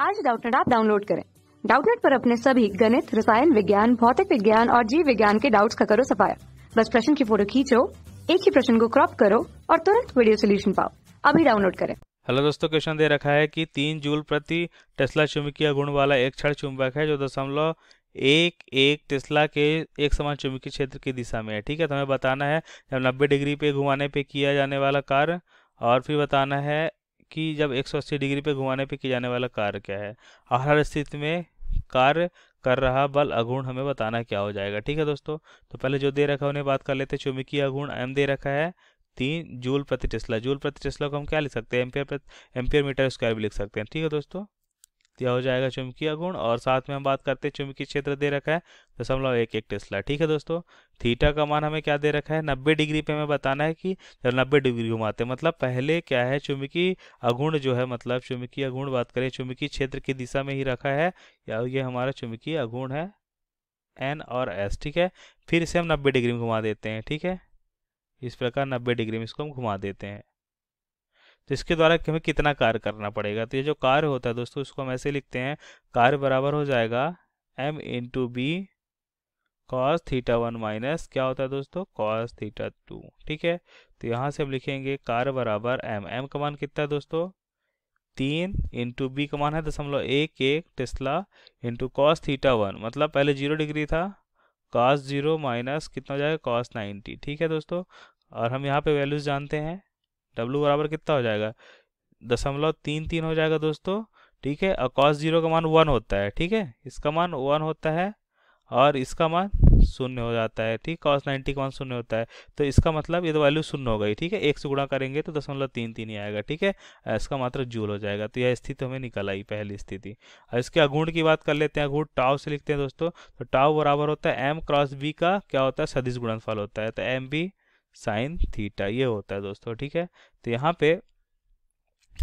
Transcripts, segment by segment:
आज डाउटनेट आप डाउनलोड करें। डाउटनेट पर अपने सभी गणित, रसायन विज्ञान, भौतिक विज्ञान और जीव विज्ञान के डाउट्स का करो सफाया। बस प्रश्न की फ़ोटो खींचो, एक ही प्रश्न को क्रॉप करो और तुरंत वीडियो सोल्यूशन पाओ। अभी डाउनलोड करें। हेलो दोस्तों क्वेश्चन दे रखा है कि तीन जूल प्रति टेस्ला चुंबकीय गुण वाला एक क्षण चुंबक है जो दशमलव एक एक टेस्ला के एक समान चुंबकीय क्षेत्र की दिशा में है। ठीक है तो हमें बताना है जब 90 डिग्री पे घुमाने पे किया जाने वाला कार्य और फिर बताना है कि जब 180 डिग्री पर घुमाने पर किया जाने वाला कार्य क्या है? और हर स्थिति में कार्य कर रहा बल अगुण हमें बताना क्या हो जाएगा, ठीक है दोस्तों? तो पहले जो दे रखा है उन्हें बात कर लेते हैं। चुम्बकीय अगुण एम दे रखा है तीन जूल प्रति टेस्ला। जूल प्रति टेस्ला को हम क्या लिख सकते हैं? एम्पियर प्रति एम्पियर मीटर स्क्वायर भी लिख सकते हैं, ठीक है दोस्तों? दिया हो जाएगा चुंबकीय गुण और साथ में हम बात करते हैं चुंबकीय क्षेत्र दे रखा है दशमलव एक एक टेस्ला। ठीक है दोस्तों? थीटा का मान हमें क्या दे रखा है? नब्बे डिग्री पे हमें बताना है कि जब नब्बे डिग्री घुमाते हैं मतलब पहले क्या है, चुंबकीय अगुण जो है मतलब चुंबकीय अगुण बात करें, चुंबकीय क्षेत्र की दिशा में ही रखा है, या ये हमारा चुंबकीय अगुण है एन और एस ठीक है? फिर इसे हम नब्बे डिग्री में घुमा देते हैं, ठीक है? इस प्रकार नब्बे डिग्री में इसको हम घुमा देते हैं। तो इसके द्वारा हमें कितना कार्य करना पड़ेगा। तो ये जो कार्य होता है दोस्तों उसको हम ऐसे लिखते हैं। कार्य बराबर हो जाएगा M into B cos theta one minus क्या होता है दोस्तों? कॉस थीटा टू ठीक है? तो यहाँ से हम लिखेंगे कार्य बराबर एम एम का मान कितना है दोस्तों? तीन इंटू बी का मान है दशमलव एक एक tesla into cos theta one मतलब पहले ज़ीरो डिग्री था कॉस ज़ीरो माइनस कितना हो जाएगा? कॉस नाइन्टी, ठीक है दोस्तों? और हम यहाँ पे वैल्यूज़ जानते हैं। डब्लू बराबर कितना हो जाएगा? दशमलव तीन तीन हो जाएगा दोस्तों, ठीक है? और कॉस ज़ीरो का मान वन होता है, ठीक है? इसका मान वन होता है और इसका मान शून्य हो जाता है, ठीक? कॉस नाइन्टी का मान शून्य होता है तो इसका मतलब ये तो वैल्यू शून्य हो गई, ठीक है? एक से गुणा करेंगे तो दशमलव तीन तीन ही आएगा, ठीक है? इसका मात्र जूल हो जाएगा तो यह स्थिति हमें निकल आई, पहली स्थिति। और इसके अगुण की बात कर लेते हैं अगुण टाव से लिखते हैं दोस्तों तो टाव बराबर होता है एम क्रॉस बी का, क्या होता है? सदिश गुणनफल होता है तो एम बी साइन थीटा, ये होता है दोस्तों, ठीक है? तो यहाँ पे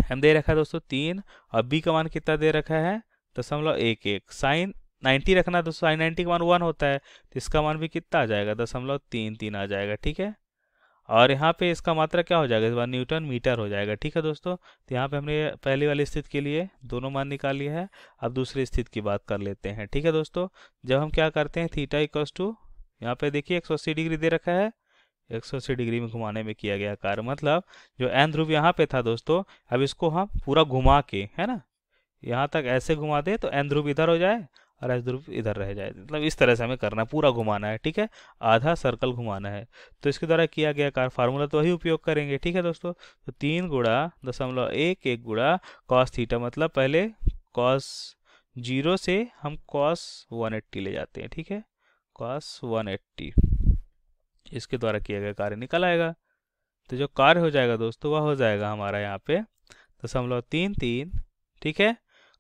हम दे रखा है दोस्तों तीन, और बी का मान कितना दे रखा है? दशमलव एक एक। साइन नाइन्टी रखना दोस्तों, साइन नाइन्टी का मान वन होता है तो इसका मान भी कितना आ जाएगा? दशमलव तीन तीन आ जाएगा, ठीक है? और यहाँ पे इसका मात्रा क्या हो जाएगा? इस बार न्यूटन मीटर हो जाएगा, ठीक है दोस्तों? तो यहाँ पे हमने पहली वाली स्थिति के लिए दोनों मान निकाल लिया है, अब दूसरी स्थिति की बात कर लेते हैं, ठीक है दोस्तों? जब हम क्या करते हैं? थीटा इक्वस टू, यहाँ पे देखिए एक सौ अस्सी डिग्री दे रखा है एक सौ अस्सी डिग्री में घुमाने में किया गया कार्य। मतलब जो एन ध्रुव यहाँ पे था दोस्तों, अब इसको हम पूरा घुमा के, है ना? यहाँ तक ऐसे घुमा दे तो एन ध्रुव इधर हो जाए और एस ध्रुव इधर रह जाए। मतलब इस तरह से हमें करना है, पूरा घुमाना है, ठीक है? आधा सर्कल घुमाना है। तो इसके द्वारा किया गया कार्य, फार्मूला तो वही उपयोग करेंगे, ठीक है दोस्तों? तो तीन गुड़ा दशमलव एक एक गुड़ा कॉस थीटा मतलब पहले कॉस ज़ीरो से हम कॉस वन एट्टी ले जाते हैं, ठीक है? कॉस वन एट्टी इसके द्वारा किया गया कार्य निकल आएगा। तो जो कार्य हो जाएगा दोस्तों, वह हो जाएगा हमारा यहाँ पे दशमलव तीन तीन, ठीक है?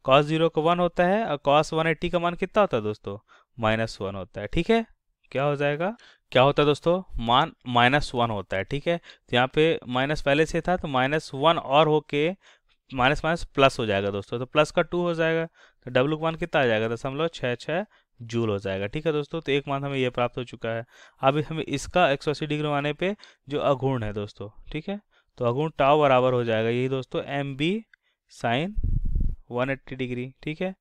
कॉस ज़ीरो का वन होता है और कॉस वन एट्टी का मान कितना होता है दोस्तों? माइनस वन होता है, ठीक है? क्या हो जाएगा? क्या होता है दोस्तों? मान माइनस वन होता है, ठीक है? तो यहाँ पे माइनस पहले से था तो माइनस वन और होके माइनस माइनस प्लस हो जाएगा दोस्तों। तो प्लस का टू हो जाएगा तो डब्लू का मान कितना आ जाएगा? दशमलव छः छः जूल हो जाएगा। ठीक है दोस्तों तो एक मान हमें यह प्राप्त हो चुका है। अब हमें इसका एक सौ अस्सी डिग्री आने पे जो अगुण है दोस्तों, ठीक है? तो अगुण टाव बराबर हो जाएगा। यही दोस्तों M B sine one eighty degree, ठीक है?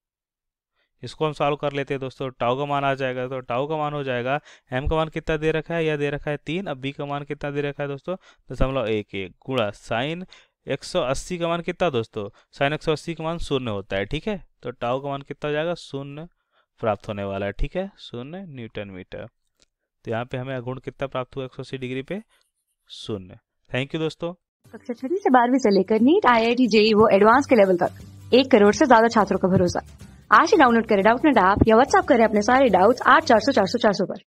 इसको हम सॉल्व कर लेते हैं दोस्तों। टाव का मान आ जाएगा तो टाव का मान हो जाएगा। एम का मान कितना दे रखा है? या दे रखा है तीन। अब बी का मान कितना दे रखा है दोस्तों? दशमलव एक एक गुणा साइन 180 का मान कितना दोस्तों? साइन 180 का मान शून्य होता है, ठीक है? तो टाव का मान कितना हो जाएगा? शून्य प्राप्त होने वाला है, ठीक है? शून्य न्यूटन मीटर। तो यहाँ पे हमें अगुण कितना प्राप्त हुआ? एक सौ अस्सी डिग्री पे शून्य। थैंक यू दोस्तों। कक्षा छठी से बारहवीं से लेकर NEET I I T JEE वो एडवांस के लेवल तक। एक करोड़ से ज़्यादा छात्रों का भरोसा। आज ही डाउनलोड करें डाउट नेट ऐप या व्हाट्सअप करें अपने सारे डाउट्स आठ चार सौ चार सौ चार सौ पर।